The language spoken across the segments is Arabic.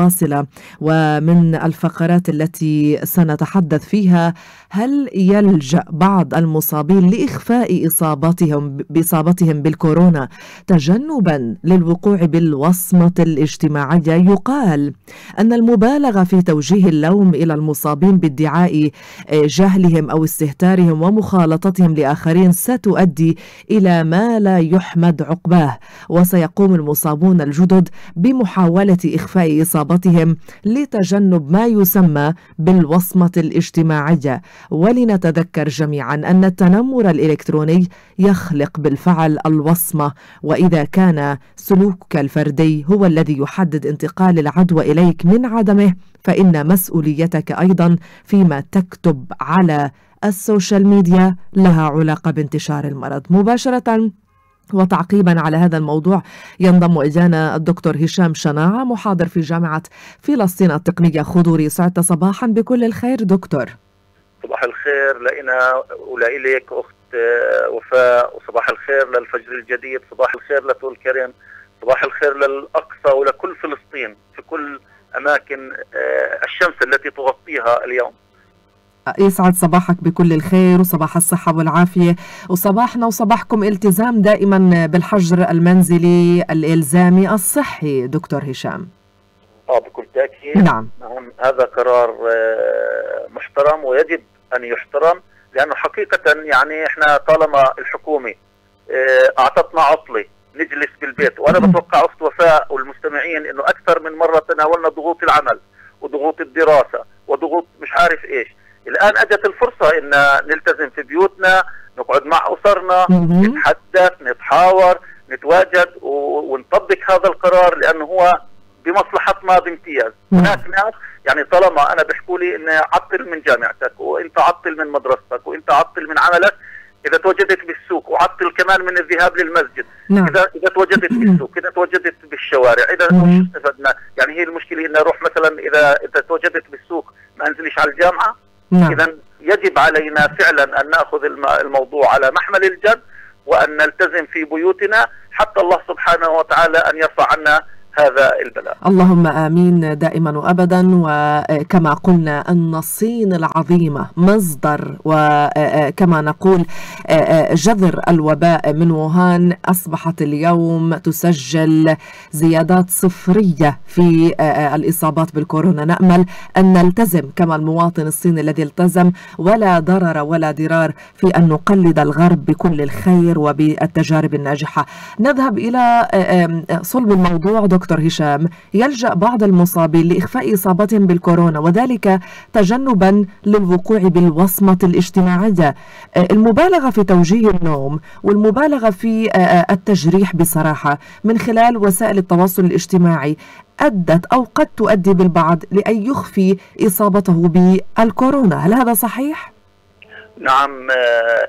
واصلة. ومن الفقرات التي سنتحدث فيها هل يلجأ بعض المصابين لإخفاء إصابتهم بإصابتهم بالكورونا؟ تجنبا للوقوع بالوصمة الاجتماعية. يقال أن المبالغة في توجيه اللوم إلى المصابين بادعاء جهلهم أو استهتارهم ومخالطتهم لآخرين ستؤدي إلى ما لا يحمد عقباه. وسيقوم المصابون الجدد بمحاولة إخفاء إصابتهم. إصابتهم لتجنب ما يسمى بالوصمة الاجتماعية. ولنتذكر جميعا أن التنمر الإلكتروني يخلق بالفعل الوصمة وإذا كان سلوكك الفردي هو الذي يحدد انتقال العدوى إليك من عدمه فإن مسؤوليتك أيضا فيما تكتب على ال social media لها علاقة بانتشار المرض. مباشرة وتعقيبا على هذا الموضوع ينضم إلينا الدكتور هشام شناعه محاضر في جامعة فلسطين التقنية خضوري. سعدت صباحا بكل الخير دكتور. صباح الخير لنا ولإليك أخت وفاء. وصباح الخير للفجر الجديد. صباح الخير لطول كرم صباح الخير للأقصى ولكل فلسطين في كل أماكن آه، الشمس التي تغطيها اليوم. يسعد صباحك بكل الخير وصباح الصحة والعافية. وصباحنا وصباحكم التزام دائما بالحجر المنزلي الإلزامي الصحي دكتور هشام. آه بكل تأكيد. نعم. نعم هذا قرار آه، محترم ويجب أن يحترم لأنه حقيقة يعني إحنا طالما الحكومة آه، أعطتنا عطلة نجلس بالبيت وأنا بتوقع أخت وفاء والمستمعين أنه أكثر من مرة تناولنا ضغوط العمل وضغوط الدراسة وضغوط مش عارف إيش. الآن أجت الفرصة إن نلتزم في بيوتنا نقعد مع أسرنا نتحدث نتحاور نتواجد ونطبق هذا القرار لأنه هو بمصلحتنا بامتياز. هناك ناس يعني طالما أنا بحكوا لي إن عطل من جامعتك وأنت عطل من مدرستك وأنت عطل من عملك إذا تواجدت بالسوق وعطل كمان من الذهاب للمسجد نعم. اذا إذا تواجدت بالسوق إذا تواجدت بالشوارع إذا مش استفدنا يعني هي المشكلة اني أروح مثلا اذا إذا تواجدت بالسوق ما أنزلش على الجامعة نعم. اذا يجب علينا فعلا أن نأخذ الموضوع على محمل الجد وأن نلتزم في بيوتنا حتى الله سبحانه وتعالى أن يرفع عنا هذا البلاء. اللهم آمين دائما وابدا وكما قلنا أن الصين العظيمة مصدر وكما نقول جذر الوباء من ووهان أصبحت اليوم تسجل زيادات صفرية في الإصابات بالكورونا. نأمل أن نلتزم كما المواطن الصيني الذي التزم ولا ضرر ولا ضرار في أن نقلد الغرب بكل الخير وبالتجارب الناجحة. نذهب إلى صلب الموضوع. دكتور دكتور هشام يلجأ بعض المصابين لإخفاء إصابتهم بالكورونا وذلك تجنبا للوقوع بالوصمة الاجتماعية آه، المبالغة في توجيه النوم والمبالغة في آه، آه، التجريح بصراحة من خلال وسائل التواصل الاجتماعي أدت أو قد تؤدي بالبعض لأن يخفي إصابته بالكورونا هل هذا صحيح؟ نعم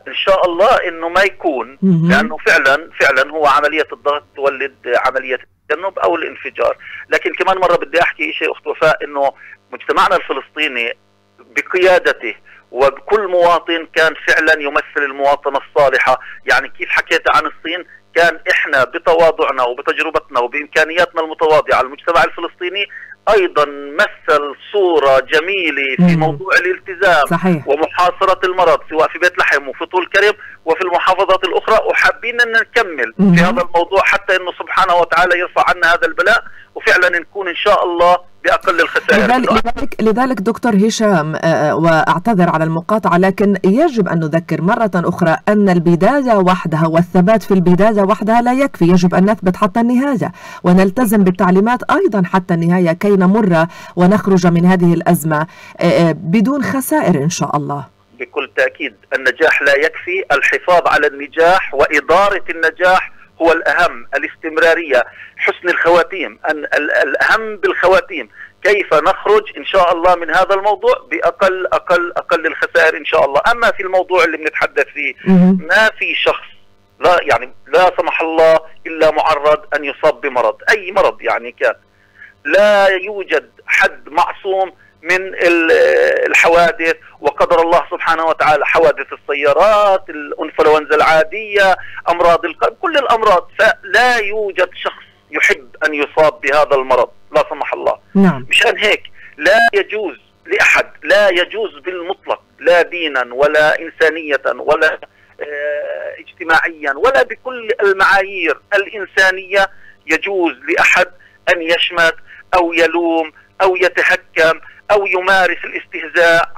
إن شاء الله إنه ما يكون لأنه فعلا فعلا هو عملية الضغط تولد عملية التجنب أو الانفجار. لكن كمان مرة بدي أحكي شيء أخت وفاء إنه مجتمعنا الفلسطيني بقيادته وبكل مواطن كان فعلا يمثل المواطنة الصالحة. يعني كيف حكيت عن الصين؟ كان إحنا بتواضعنا وبتجربتنا وبإمكانياتنا المتواضعة المجتمع الفلسطيني أيضا مثل صورة جميلة في مم. موضوع الالتزام صحيح. ومحاصرة المرض سواء في بيت لحم وفي طول كرم وفي المحافظات الأخرى وحابين أن نكمل مم. في هذا الموضوع حتى إنه سبحانه وتعالى يرفع عنا هذا البلاء وفعلا نكون إن شاء الله بأقل الخسائر. لذلك, لذلك, لذلك دكتور هشام آه، آه، وأعتذر على المقاطعة لكن يجب أن نذكر مرة أخرى أن البداية وحدها والثبات في البداية وحدها لا يكفي. يجب أن نثبت حتى النهاية ونلتزم بالتعليمات أيضا حتى النهاية كي نمر ونخرج من هذه الأزمة آه، بدون خسائر إن شاء الله. بكل تأكيد النجاح لا يكفي. الحفاظ على النجاح وإدارة النجاح هو الأهم الاستمرارية حسن الخواتيم أن الأهم بالخواتيم. كيف نخرج إن شاء الله من هذا الموضوع؟ بأقل أقل أقل الخسائر إن شاء الله. أما في الموضوع اللي بنتحدث فيه ما في شخص لا يعني لا سمح الله إلا معرض أن يصاب بمرض. أي مرض يعني كان. لا يوجد حد معصوم من الحوادث وقدر الله سبحانه وتعالى حوادث السيارات الإنفلونزا العادية أمراض القلب كل الأمراض. فلا يوجد شخص يحب أن يصاب بهذا المرض لا سمح الله. نعم. مشان هيك لا يجوز لأحد لا يجوز بالمطلق لا دينا ولا إنسانية ولا آه اجتماعيا ولا بكل المعايير الإنسانية يجوز لأحد أن يشمت أو يلوم أو يتهكم أو يمارس الاستهزاء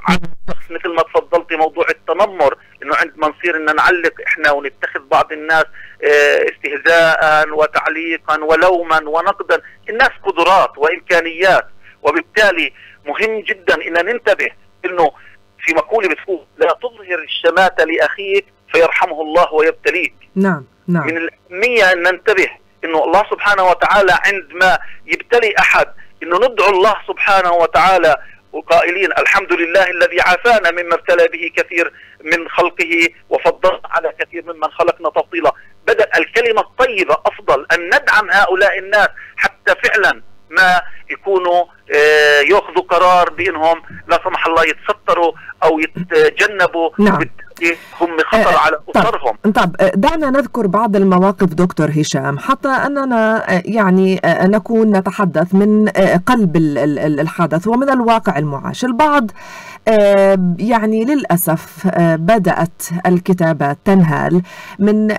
شخص مثل ما تفضلتي موضوع التنمر إنه عندما نصير إن نعلق إحنا ونتخذ بعض الناس آه استهزاء وتعليقا ولوما ونقدا. الناس قدرات وإمكانيات وبالتالي مهم جدا إن ننتبه إنه في مقولة بتقول لا تظهر الشماتة لأخيك فيرحمه الله ويبتليك نعم نعم. من الأهمية إن ننتبه إنه الله سبحانه وتعالى عندما يبتلي أحد إنه ندعو الله سبحانه وتعالى وقائلين الحمد لله الذي عافانا مما ابتلى به كثير من خلقه وفضل على كثير ممن خلقنا تفضيلا بدأ الكلمة الطيبة أفضل أن ندعم هؤلاء الناس حتى فعلا ما يكونوا يأخذوا قرار بإنهم لا سمح الله يتستروا أو يتجنبوا نعم. هم خطر على أسرهم. طب دعنا نذكر بعض المواقف دكتور هشام حتى أننا يعني نكون نتحدث من قلب الحدث ومن الواقع المعاش. البعض يعني للأسف بدأت الكتابات تنهال من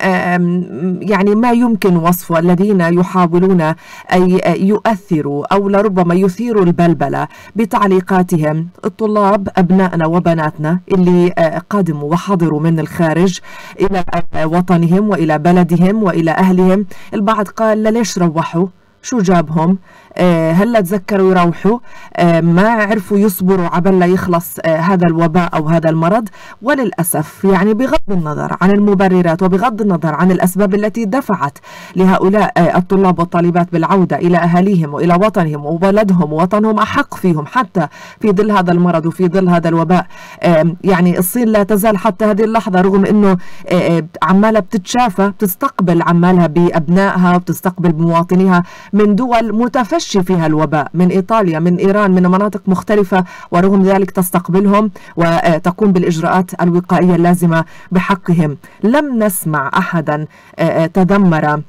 يعني ما يمكن وصفه الذين يحاولون ان يؤثروا أو لربما يثيروا البلبلة بتعليقاتهم. الطلاب أبنائنا وبناتنا اللي قدموا وحضروا من الخارج إلى وطنهم وإلى بلدهم وإلى أهلهم البعض قال ليش روحوا؟ شو جابهم؟ آه هلا تذكروا يروحوا؟ آه ما عرفوا يصبروا عبل لا يخلص آه هذا الوباء أو هذا المرض. وللأسف يعني بغض النظر عن المبررات وبغض النظر عن الأسباب التي دفعت لهؤلاء آه الطلاب والطالبات بالعودة إلى أهاليهم وإلى وطنهم وبلدهم ووطنهم أحق فيهم حتى في ظل هذا المرض وفي ظل هذا الوباء. آه يعني الصين لا تزال حتى هذه اللحظة رغم آه عمالها بتتشافى بتستقبل عمالها بأبنائها وبتستقبل بمواطنيها من دول متفشة فيها الوباء من إيطاليا من إيران من مناطق مختلفة ورغم ذلك تستقبلهم وتقوم بالإجراءات الوقائية اللازمة بحقهم. لم نسمع أحدا تذمر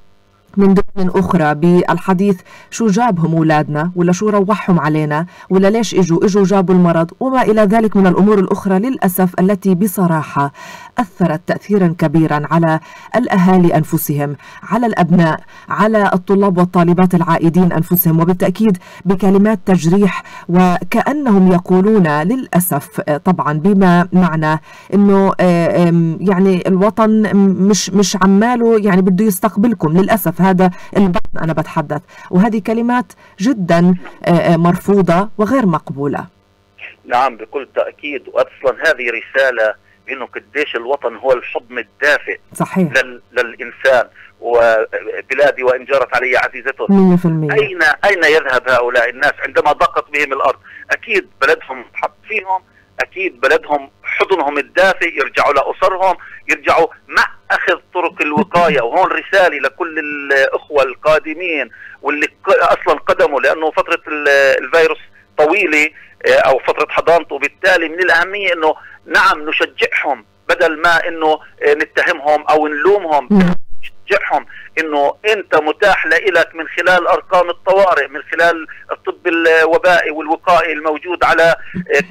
من دول أخرى بالحديث شو جابهم أولادنا؟ ولا شو روحهم علينا؟ ولا ليش إجوا؟ إجوا جابوا المرض؟ وما إلى ذلك من الأمور الأخرى للأسف التي بصراحة أثرت تأثيرا كبيرا على الأهالي أنفسهم على الأبناء على الطلاب والطالبات العائدين أنفسهم وبالتأكيد بكلمات تجريح وكأنهم يقولون للأسف طبعا بما معنى أنه يعني الوطن مش مش عماله يعني بده يستقبلكم للأسف هذا البعض أنا بتحدث. وهذه كلمات جدا مرفوضة وغير مقبولة. نعم بكل تأكيد. وأصلا هذه رسالة إنه قديش الوطن هو الحضن الدافئ صحيح. لل... للإنسان وبلادي وإن جرت علي عزيزته. 100% أين أين يذهب هؤلاء الناس عندما ضاقت بهم الأرض؟ أكيد بلدهم حط فيهم أكيد بلدهم حضنهم الدافئ يرجعوا لأسرهم يرجعوا مع أخذ طرق الوقاية. وهون رسالة لكل الأخوة القادمين واللي أصلا قدموا لأنه فترة الفيروس طويلة أو فترة حضانته. وبالتالي من الأهمية إنه نعم نشجعهم بدل ما إنه نتهمهم أو نلومهم. نشجعهم إنه أنت متاح لك من خلال أرقام الطوارئ من خلال الطب الوبائي والوقائي الموجود على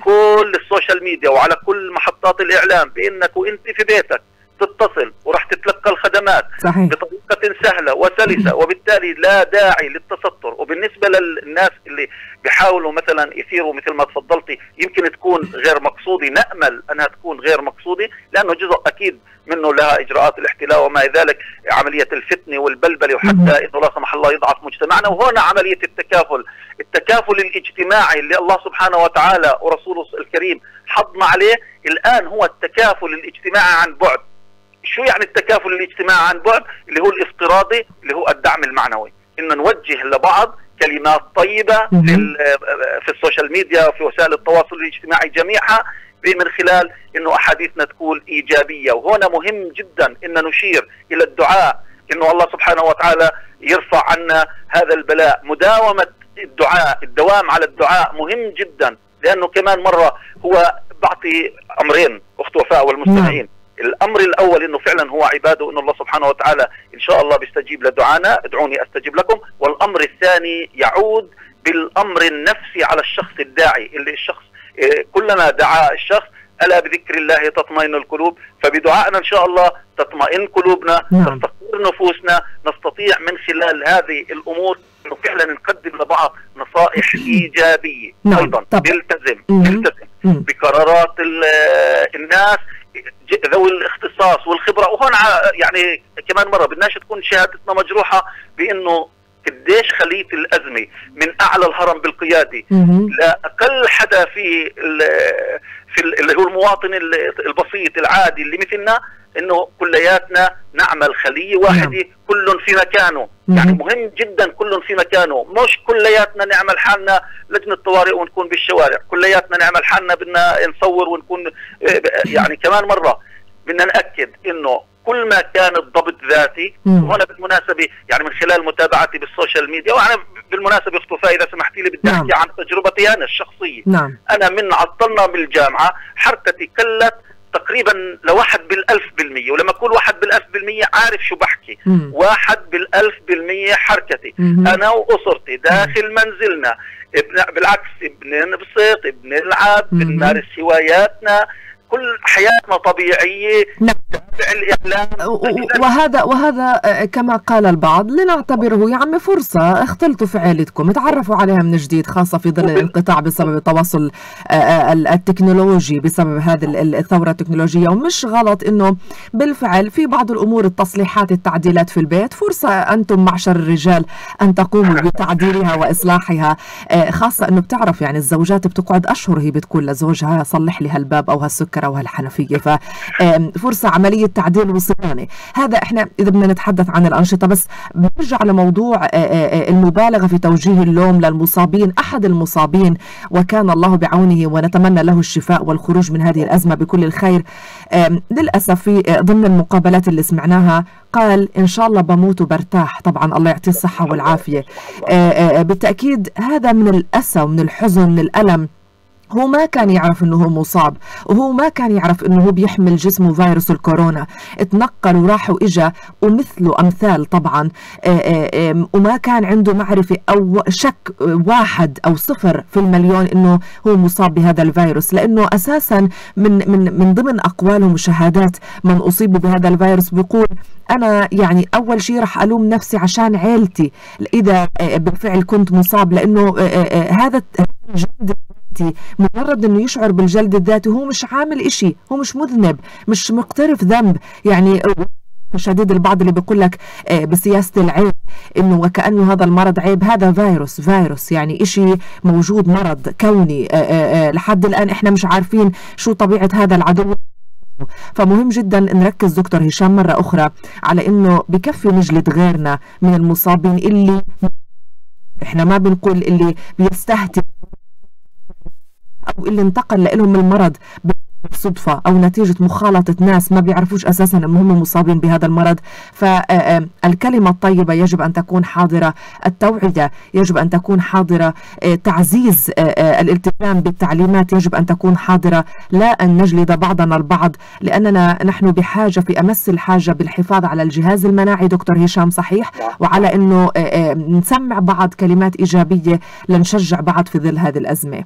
كل ال social media وعلى كل محطات الإعلام بإنك وإنت في بيتك. تتصل وراح تتلقى الخدمات صحيح. بطريقة سهلة وسلسة وبالتالي لا داعي للتستر. وبالنسبة للناس اللي بيحاولوا مثلا يثيروا مثل ما تفضلتي يمكن تكون غير مقصودة. نأمل أنها تكون غير مقصودة لأنه جزء أكيد منه لها إجراءات الاحتلاء وما ذلك عملية الفتنة والبلبلة وحتى إذا لا سمح الله يضعف مجتمعنا. وهنا عملية التكافل. التكافل الاجتماعي اللي الله سبحانه وتعالى ورسوله الكريم حضنا عليه الآن هو التكافل الاجتماعي عن بعد. شو يعني التكافل الاجتماعي عن بعد؟ اللي هو الافتراضي اللي هو الدعم المعنوي. إنه نوجه لبعض كلمات طيبة في ال social media وفي وسائل التواصل الاجتماعي جميعها من خلال إنه أحاديثنا تكون إيجابية. وهنا مهم جدا ان نشير إلى الدعاء إنه الله سبحانه وتعالى يرفع عنا هذا البلاء. مداومة الدعاء الدوام على الدعاء مهم جدا لأنه كمان مرة هو بعطي أمرين أخت وفاء والمستمعين. الأمر الأول إنه فعلا هو عباده إنه الله سبحانه وتعالى إن شاء الله بيستجيب لدعانا ادعوني استجب لكم. والأمر الثاني يعود بالأمر النفسي على الشخص الداعي اللي الشخص آه، كلما دعا الشخص ألا بذكر الله تطمئن القلوب؟ فبدعائنا إن شاء الله تطمئن قلوبنا نعم. تستقر نفوسنا نستطيع من خلال هذه الأمور إنه فعلا نقدم لبعض نصائح إيجابية نعم. أيضا. نلتزم نلتزم بقرارات الناس ذوي الاختصاص والخبرة. وهون يعني كمان مرة بدناش تكون شهادتنا مجروحة بإنه قديش خليه الأزمة من أعلى الهرم بالقيادة. لاقل حدا في في اللي هو المواطن البسيط العادي اللي مثلنا إنه كلياتنا نعمل خلية واحدة نعم. كل في مكانه مم. يعني مهم جدا كل في مكانه مش كلياتنا نعمل حالنا لجنة طوارئ ونكون بالشوارع كلياتنا نعمل حالنا بدنا نصور ونكون آه، يعني كمان مرة بدنا نأكد إنه كل ما كان الضبط ذاتي وهنا بالمناسبة يعني من خلال متابعتي بالسوشيال ميديا وأنا بالمناسبة اختفاء إذا سمحتي لي بدي نعم. أحكي عن تجربتي أنا الشخصية نعم. أنا من عطلنا بالجامعة حركتي كلت تقريبا لواحد بالألف بالمية ولما أقول واحد بالألف بالمية عارف شو بحكي مم. واحد بالألف بالمية حركتي مم. أنا وأسرتي داخل منزلنا بالعكس بننبسط بنلعب بنمارس هواياتنا كل حياتنا طبيعية نعم. وهذا وهذا آه، كما قال البعض لنعتبره يا عمي فرصة. اختلطوا في عائلتكم تعرفوا عليها من جديد خاصة في ظل الانقطاع بسبب التواصل آه، آه، التكنولوجي بسبب هذه الثورة التكنولوجية. ومش غلط إنه بالفعل في بعض الأمور التصليحات التعديلات في البيت فرصة أنتم معشر الرجال أن تقوموا بتعديلها وإصلاحها. خاصة إنه بتعرف يعني الزوجات بتقعد أشهر هي بتقول لزوجها صلح لي هالباب أو هالسكر السكر أو هالحنفية. ففرصه عمليه تعديل وصيانة. هذا إحنا إذا بدنا نتحدث عن الأنشطة بس بنرجع لموضوع المبالغة في توجيه اللوم للمصابين أحد المصابين وكان الله بعونه ونتمنى له الشفاء والخروج من هذه الأزمة بكل الخير. للأسف في ضمن المقابلات اللي سمعناها قال إن شاء الله بموت وبرتاح. طبعا الله يعطيه الصحة والعافية. بالتأكيد هذا من الأسى ومن الحزن من الألم. هو ما كان يعرف إنه هو مصاب. وهو ما كان يعرف إنه هو بيحمل جسمه فيروس الكورونا. اتنقل وراح وإجا ومثله أمثال طبعا. وما كان عنده معرفة أو شك واحد أو صفر في المليون إنه هو مصاب بهذا الفيروس. لأنه أساسا من من من ضمن أقوالهم وشهادات من اصيبوا بهذا الفيروس بيقول أنا يعني أول شيء راح ألوم نفسي عشان عيلتي. إذا بالفعل كنت مصاب لأنه هذا الجلد مجرد إنه يشعر بالجلد الذاتي هو مش عامل إشي هو مش مذنب مش مقترف ذنب. يعني شديد البعض اللي بيقول لك آه، بسياسة العيب إنه وكأنه هذا المرض عيب. هذا فيروس فيروس يعني إشي موجود مرض كوني آه، آه، لحد الآن إحنا مش عارفين شو طبيعة هذا العدو. فمهم جدا نركز دكتور هشام مرة أخرى على إنه بكفي نجلد غيرنا من المصابين اللي إحنا ما بنقول اللي بيستهتر. أو اللي انتقل لهم المرض صدفة أو نتيجة مخالطة ناس ما بيعرفوش أساسا أنهم مصابين بهذا المرض. فالكلمة الطيبة يجب أن تكون حاضرة. التوعية يجب أن تكون حاضرة. تعزيز الالتزام بالتعليمات يجب أن تكون حاضرة. لا أن نجلد بعضنا البعض لأننا نحن بحاجة في أمس الحاجة بالحفاظ على الجهاز المناعي. دكتور هشام صحيح وعلى أنه نسمع بعض كلمات إيجابية لنشجع بعض في ظل هذه الأزمة.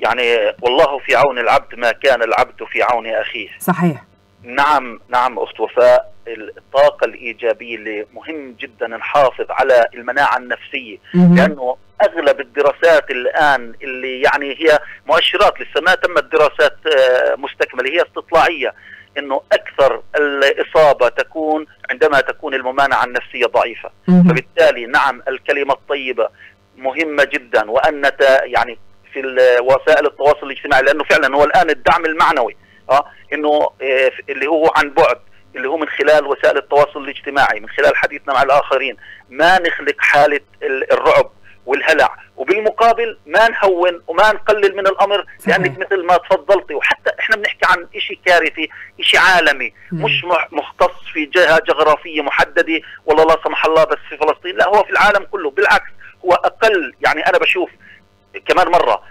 يعني والله في عون العبد ما كان العبد في عون أخيه صحيح نعم نعم أخت وفاء الطاقة الإيجابية اللي مهم جدا نحافظ على المناعة النفسية مم. لأنه أغلب الدراسات الآن اللي يعني هي مؤشرات لسه ما تمت دراسات آه، مستكملة هي استطلاعية إنه أكثر الإصابة تكون عندما تكون الممانعة النفسية ضعيفة مم. فبالتالي نعم الكلمة الطيبة مهمة جدا وأن يعني في وسائل التواصل الاجتماعي لأنه فعلا هو الآن الدعم المعنوي آه إنه آه، اللي هو عن بعد اللي هو من خلال وسائل التواصل الاجتماعي من خلال حديثنا مع الآخرين ما نخلق حالة الرعب والهلع. وبالمقابل ما نهون وما نقلل من الأمر لأنك مثل ما تفضلتي. وحتى إحنا بنحكي عن شيء كارثي شيء عالمي. مش مختص في جهة جغرافية محددة والله لا سمح الله بس في فلسطين لا هو في العالم كله. بالعكس هو أقل يعني أنا بشوف كمان مرة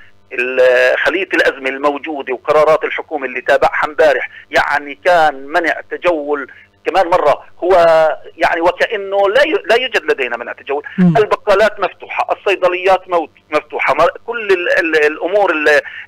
خلية الأزمة الموجودة وقرارات الحكومة اللي تابعها امبارح يعني كان منع تجول كمان مرة هو يعني وكأنه لا لا يوجد لدينا منع تجول. البقالات مفتوحة الصيدليات مفتوحة كل الأمور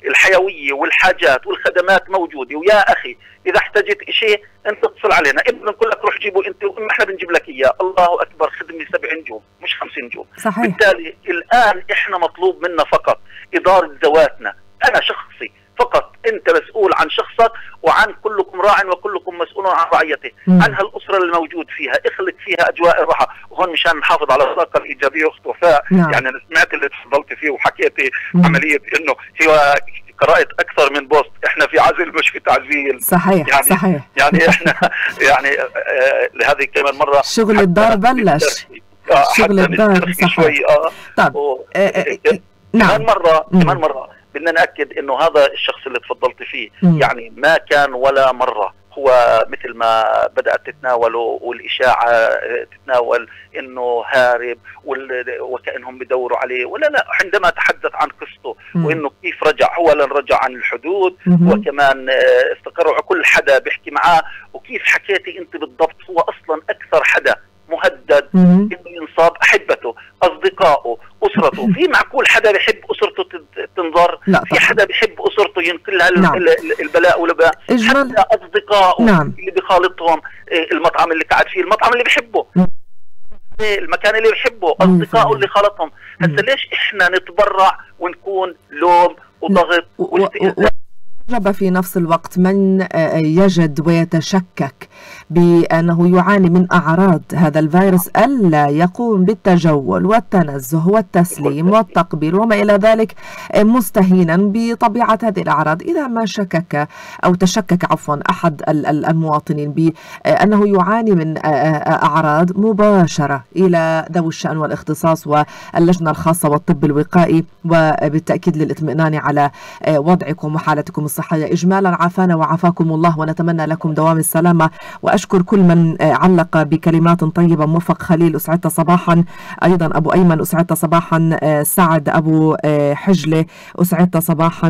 الحيوية والحاجات والخدمات موجودة. ويا أخي إذا احتجت شيء أنت اتصل علينا. ابن نقول لك روح جيبه أنت واما إحنا بنجيب لك إياه. الله أكبر خدمة سبع نجوم مش خمس نجوم صحيح. بالتالي الآن إحنا مطلوب منا فقط إدارة ذواتنا. أنا شخصي فقط انت مسؤول عن شخصك وعن كلكم راع وكلكم مسؤول عن رعيته. مم. عن هالأسرة الموجود فيها اخلق فيها أجواء الراحة؟ وهون مشان نحافظ على الطاقة الإيجابية اخت وفاء. نعم. يعني أنا سمعت اللي تفضلتي فيه وحكيتي مم. عملية إنه هي قرأت أكثر من بوست. إحنا في عزل مش في تعزيل. صحيح يعني صحيح. يعني إحنا يعني آه لهذه كمان مره شغل الدار بلش. شغل الدار صحيح. شوي آه. طب. آه آه نعم. كمان مرة كمان مرة. بدنا نأكد إنه هذا الشخص اللي تفضلت فيه. مم. يعني ما كان ولا مرة. هو مثل ما بدأت تتناوله والإشاعة تتناول إنه هارب وكأنهم بدوروا عليه. ولا لا عندما تحدث عن قصته وإنه كيف رجع هو لن رجع عن الحدود وكمان استقروا كل حدا بيحكي معاه. وكيف حكيتي أنت بالضبط؟ هو أصلا أكثر حدا مهدد إنه ينصاب أحبته أصدقائه أسرته. في معقول حدا بيحب أسرته تنظر لا في حدا بيحب أسرته ينقلها نعم. البلاء والباء إجمال... حتى اصدقائه نعم. اللي بخالطهم المطعم اللي قاعد فيه المطعم اللي بيحبه المكان اللي بيحبه اصدقائه اللي خالطهم. هسه ليش إحنا نتبرع ونكون لوم وضغط واستئذان وجب في نفس الوقت من يجد ويتشكك. بأنه يعاني من أعراض هذا الفيروس ألا يقوم بالتجول والتنزه والتسليم والتقبيل وما إلى ذلك مستهينا بطبيعة هذه الأعراض. إذا ما شكك أو تشكك عفوا أحد المواطنين بأنه يعاني من أعراض مباشرة إلى ذوي الشأن والاختصاص واللجنة الخاصة والطب الوقائي وبالتأكيد للإطمئنان على وضعكم وحالتكم الصحية. إجمالا عافانا وعافاكم الله ونتمنى لكم دوام السلامة وأشكر كل من علق بكلمات طيبة. موفق خليل أسعدت صباحا. أيضا أبو أيمن أسعدت صباحا. سعد أبو حجلة أسعدت صباحا.